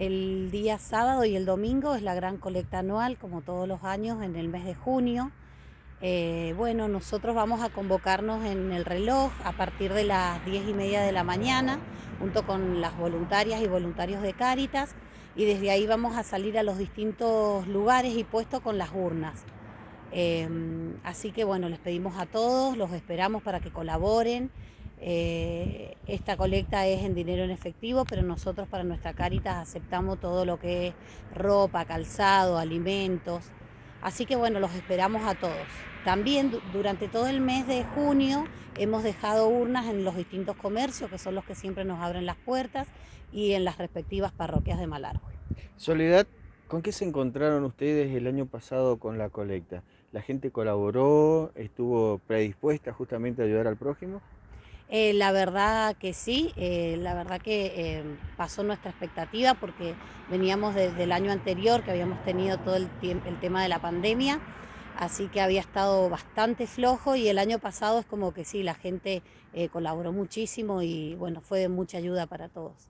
El día sábado y el domingo es la gran colecta anual, como todos los años, en el mes de junio. Eh, bueno, nosotros vamos a convocarnos en el reloj a partir de las 10 y media de la mañana, junto con las voluntarias y voluntarios de Cáritas, y desde ahí vamos a salir a los distintos lugares y puestos con las urnas. Em, así que bueno, les pedimos a todos, los esperamos para que colaboren. Eh, esta colecta es en dinero en efectivo, pero nosotros para nuestra Cáritas aceptamos todo lo que es ropa, calzado, alimentos. Así que bueno, los esperamos a todos. También durante todo el mes de junio hemos dejado urnas en los distintos comercios, que son los que siempre nos abren las puertas, y en las respectivas parroquias de Malargüe. Soledad, ¿con qué se encontraron ustedes el año pasado con la colecta? ¿La gente colaboró, estuvo predispuesta justamente a ayudar al prójimo? Eh, la verdad que sí, eh, la verdad que eh, pasó nuestra expectativa porque veníamos desde el año anterior que habíamos tenido todo el, el tema de la pandemia, así que había estado bastante flojo y el año pasado es como que sí, la gente colaboró muchísimo y bueno, fue de mucha ayuda para todos.